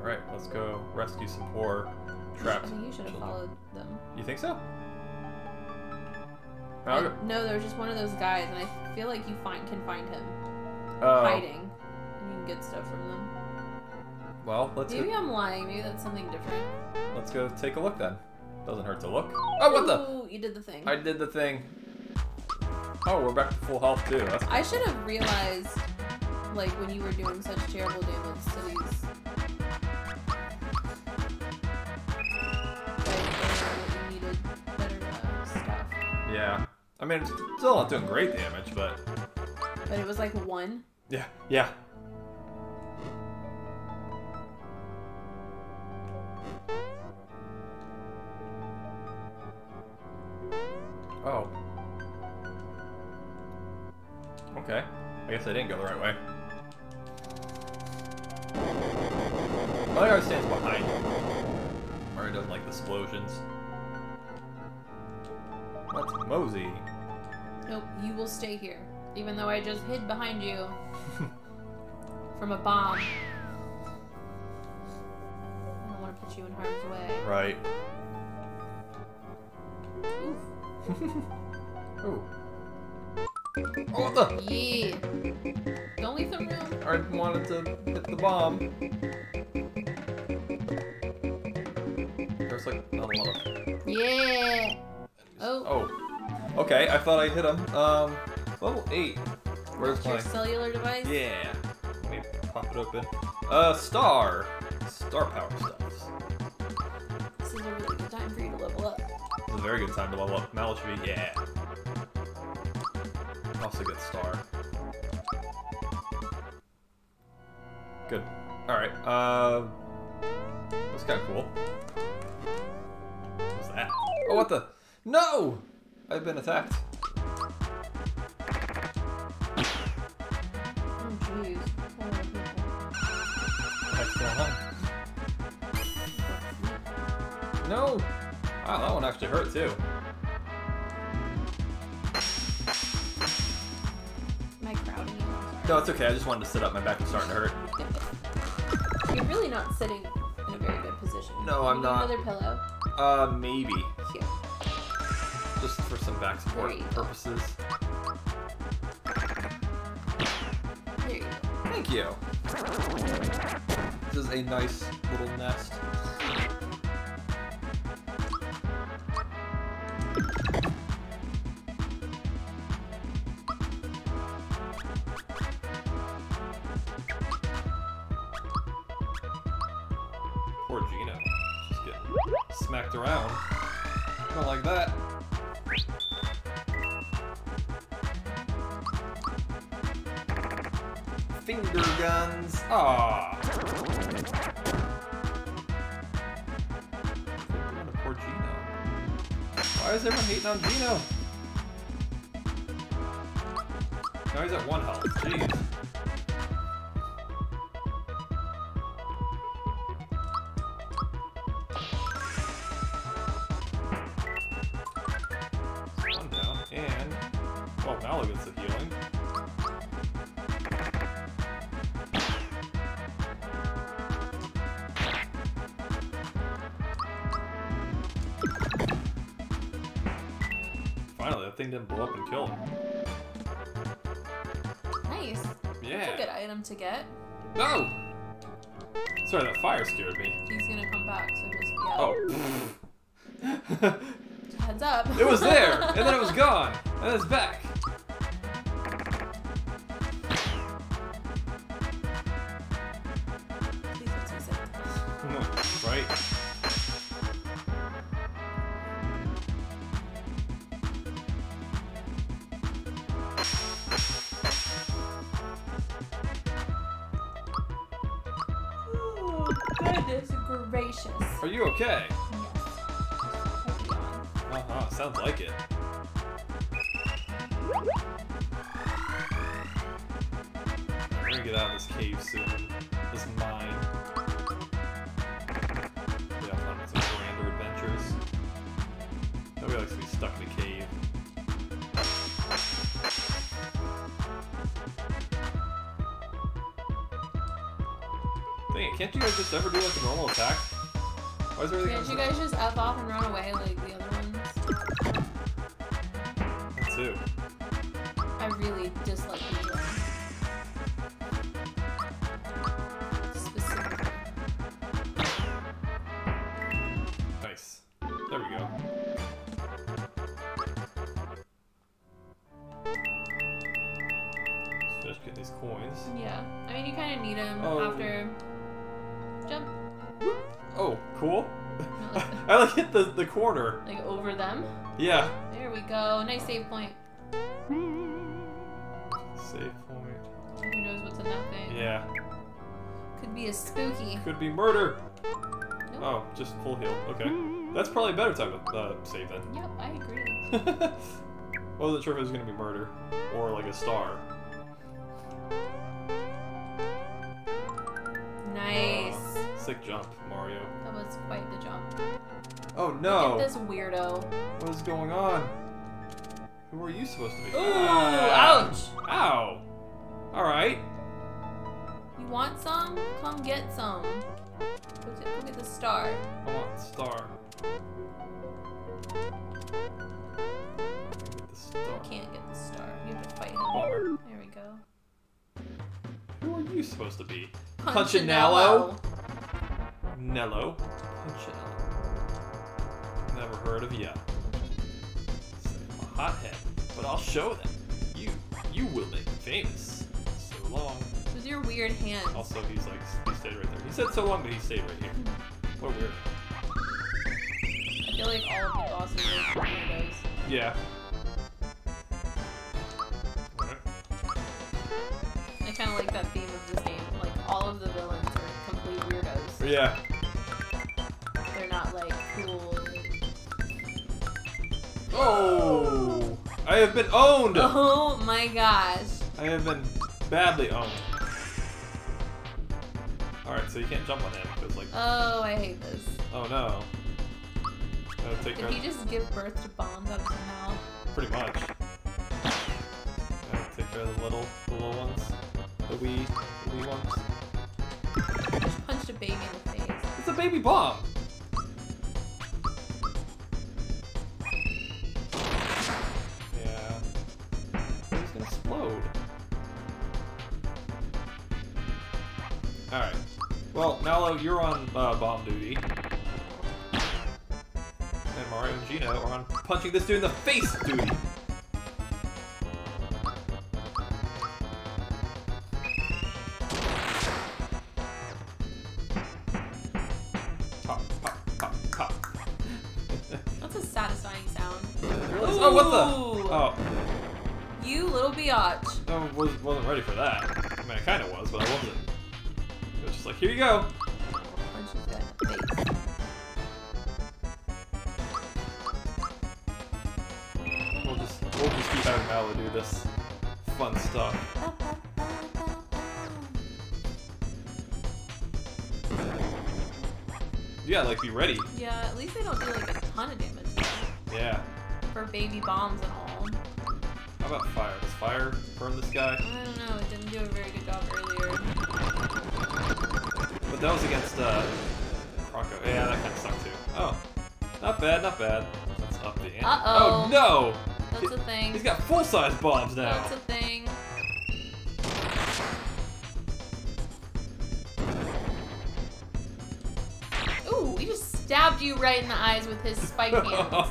Alright, let's go rescue some poor I trapped think you should have children. followed them. You think so? I- no, there's just one of those guys, and I feel like you find can find him Oh, hiding. And you can get stuff from them. well, let's Maybe go, I'm lying. Maybe that's something different. let's go take a look then. Doesn't hurt to look. Oh, what the? You did the thing. I did the thing. Oh, we're back to full health too. That's I should have realized, like, when you were doing such terrible damage to these. Yeah. I mean, it's still not doing great damage, but But it was like one. yeah, yeah. Oh. Okay. I guess I didn't go the right way. I like how it stands behind you. Or doesn't like the explosions. That's Mosey. Nope, you will stay here. Even though I just hid behind you from a bomb. I don't want to put you in harm's way. Right. Oof. Ooh. Oh, what the? Yeah. Don't leave the room. I wanted to hit the bomb. There's like another one. Yeah. Okay, I thought I hit him. Um, level 8. Where's Your my... cellular device? Yeah. Let me pop it open. Uh, star. Star power stuff. This is a really good time for you to level up. It's a very good time to level up. Mal should be... Yeah. Also get star. Good. Alright, uh... That's kinda cool. What's that? Oh, what the? No! I've been attacked. Oh, jeez. Poor people. What the heck's going on? No! Wow, that one actually hurt too. Am I crowding No, it's okay. I just wanted to sit up. My back is starting to hurt. You're really not sitting in a very good position. No, I'm not. Another pillow. Uh, maybe. Just for some back support There you go. purposes. You. Thank you. This is a nice little nest. Poor Gina. Just getting smacked around. Not like that. Finger guns. Ah. Poor Geno. Why is everyone hating on Geno? Now he's at one health. Jeez. One down, and well, gets the healing. Thing didn't blow up and kill him. Nice. That's a Yeah. good item to get. No! Sorry, that fire scared me. He's gonna come back, so just yeah. Oh. Heads up. it was there, and then it was gone, and then it's back. Goodness gracious. Are you okay? Yes. Hope you are. Uh huh. Sounds like it. We're gonna get out of this cave soon. This mine. Yeah, with some grander adventures. Nobody likes to be stuck in a cave. Can't you guys just ever do like a normal attack? Why is everything Can't you guys just F off and run away like the other ones? That too. I really dislike these ones. Specifically. Nice. There we go. Let's finish getting these coins. Yeah. I mean, you kind of need them Oh. after. Oh, cool. I like hit the, the corner. like over them. Yeah. There we go. Nice save point. Save point. Who knows what's in that thing? Yeah. Could be a spooky. Could be murder. Nope. Oh, just full heal. Okay. That's probably a better time to uh, save then. Yep, I agree. I Wasn't sure if it was gonna be murder or like a star. Sick jump, Mario. That was quite the jump. Oh Look no! at this weirdo. What is going on? Who are you supposed to be? Ooh, Ah! ouch. Ow! Alright. You want some? Come get some. Go get, go get the star. I want the star. Get the star. You can't get the star. You have to fight him. Bummer. There we go. Who are you supposed to be? Punchinello. Nello. Punchinello. Never heard of ya. Say I'm a hothead, but I'll show them. You, you will make me famous. So long. With your weird hands. Also, he's like, he stayed right there. He said so long, but he stayed right here. What weird. I feel like all of the bosses are weirdos. Yeah. I kind of like that theme of this game. Like, all of the villains are complete weirdos. Yeah. They're not, like, cool. Oh! I have been owned! Oh my gosh. I have been badly owned. Alright, so you can't jump on him because, like, Oh, I hate this. oh no. Did he just give birth to bombs out of his mouth? pretty much. Gotta take care of the little, the little ones. The wee, the wee ones. I Just punched a baby in the face. It's a baby bomb! Alright. Well, Mallow, you're on uh, bomb duty. And Mario and Geno are on punching this dude in the face duty. Pop, pop, pop, pop. That's a satisfying sound. Oh, what the? Oh, You little biatch. I was, wasn't ready for that. I mean, I kind of was, but I wasn't. Just like, here you go. Punch this guy in the face. We'll just, we'll just keep having Mallow do this fun stuff. Yeah, like, be ready. Yeah, at least they don't do like a ton of damage though, Yeah. for baby bombs and all. How about fire? Does fire burn this guy? I don't know, it didn't do a very good job earlier. But that was against, uh, Croco. Yeah, that kind of sucked too. Oh. Not bad, not bad. Let's up the ante. Uh-oh. Oh, no! That's a thing. He's got full-size bombs now. That's a thing. Ooh, he just stabbed you right in the eyes with his spike hands.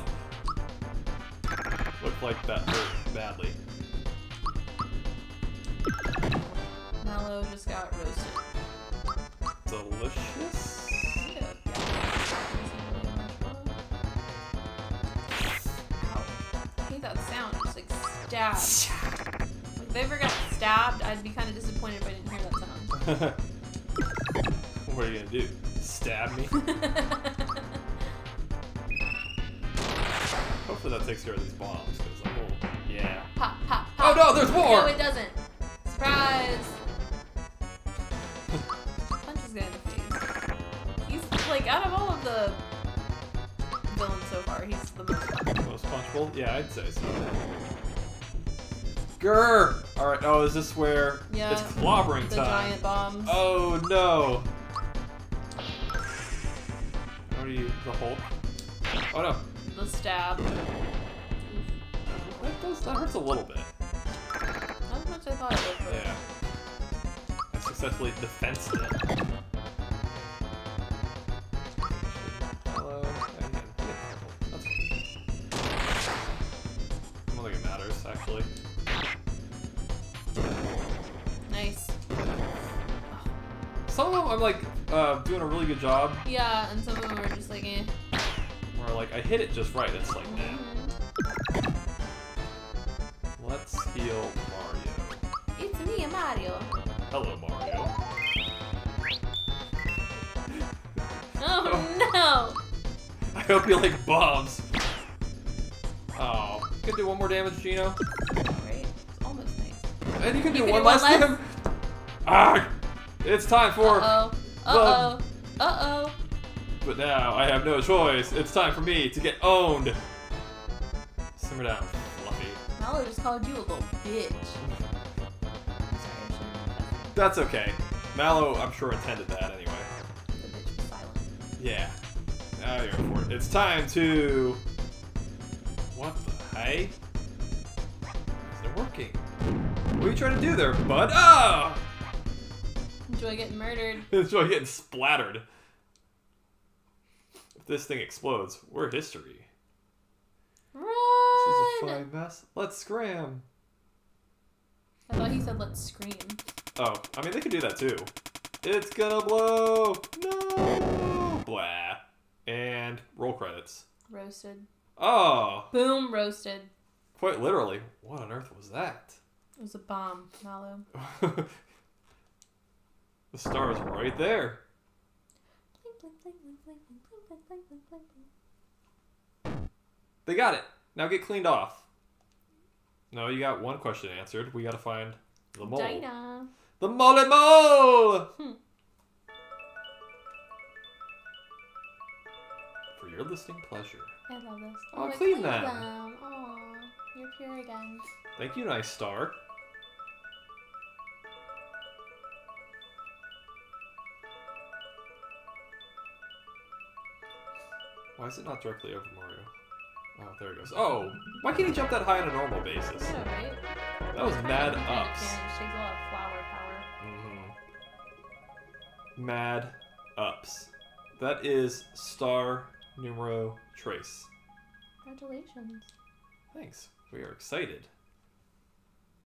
Looked like that hurt badly. Mallow just got roasted. Delicious. Ew. Ow. I hate that sound. It's like stab. If I ever got stabbed, I'd be kind of disappointed if I didn't hear that sound. what are you gonna do? Stab me? Hopefully that takes care of these bombs, because I'm a. Yeah. pop, pop, pop. Oh no, there's more! No, it doesn't. like, out of all of the villains so far, he's the most... Most punchable? Yeah, I'd say so. Grr! Alright, oh, is this where... Yeah. It's clobbering the time. giant bombs. Oh, no! What are you, the Hulk? Oh, no. The stab. That, does, that hurts a little bit. Not as much as I thought it would. Yeah. I successfully defensed it. I'm like uh, doing a really good job, Yeah, and some of them are just like, eh. where like I hit it just right. It's like, nah. Mhm. Let's heal Mario. It's me, Mario. Hello, Mario. Oh no! I hope you like bombs. Oh, you can do one more damage, Geno. Right? It's almost nice. And you can You do can one do one less less? damage. Ah! It's time for. Uh oh. Uh oh. Uh oh. But now I have no choice. It's time for me to get owned. Simmer down, Fluffy. Mallow just called you a little bitch. I'm sorry, I shouldn't have That's okay. Mallow, I'm sure intended that anyway. The bitch was silent. Yeah. Now you're for it. It's time to. What the hey? Is it working? What are you trying to do there, bud? Ah! Enjoy getting murdered. Enjoy getting splattered. If this thing explodes, we're history. Run! This is a fine mess. Let's scram. I thought he said let's scream. Oh, I mean, they could do that too. It's gonna blow! No! Blah. And roll credits. Roasted. Oh, Boom, roasted. quite literally. What on earth was that? It was a bomb, Mallow. The star is right there. They got it. Now get cleaned off. No, you got one question answered. We got to find the mole. Dina. The mole mole. Hmm. For your listening pleasure. I love this. Oh, oh clean, clean them. them. Aww, you're pure again. Thank you, nice star. Why is it not directly over Mario? Oh, there it goes. Oh, why can't he jump that high on a normal basis? Know, right? That was mad ups. takes a lot of flower power. hmm Mad ups. That is star numero trace. Congratulations. Thanks. We are excited.